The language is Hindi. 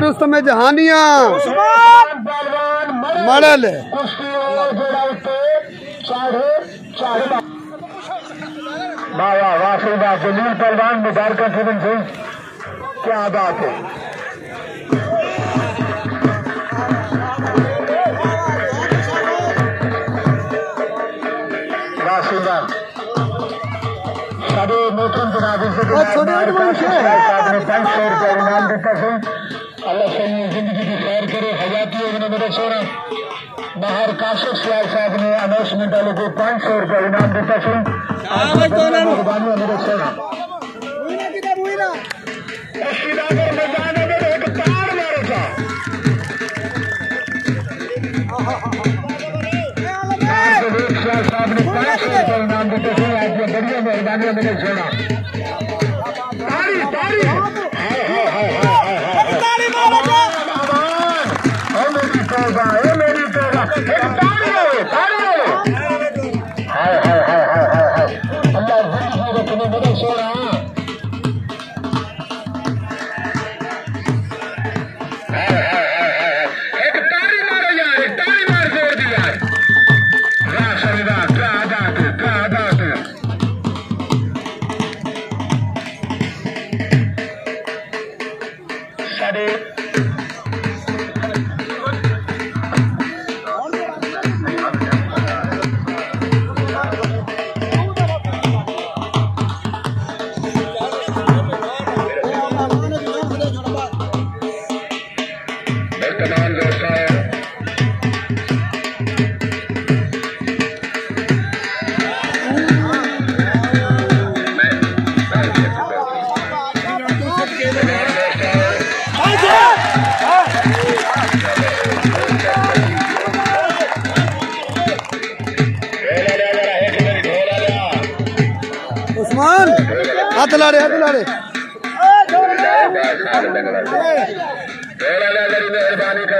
रुस्तम जहानिया मड़ल वाह वाह वाह सही जलील पहलवान मुबारक जीवन सिंह। क्या बात है। सही साढ़े मोहतरम जनाब ने पाँच सौ रुपया इनाम दिता सी अल्लाह सही ज़िंदगी की खैर करे हयाती होने मेरे सोना। बाहर काशिफ सियाल साहब ने अनाउंसमेंट वाले को पाँच सौ रुपया इनाम दिता सी मेहरबानी मेरे सोना रशीदागर मैदान में एक तार मारे था। विवेक सियाल साहब ने पाँच सौ रुपया इनाम दिते थे। आपकी बढ़िया मेहरबानी मेरे सोना। तारी तारी। मेरी तौबा ओ मेरी तौबा वर्तमान व्यवसाय उस्मान हाथ ला रहे हाथ ला रहे मेहरबानी करे सही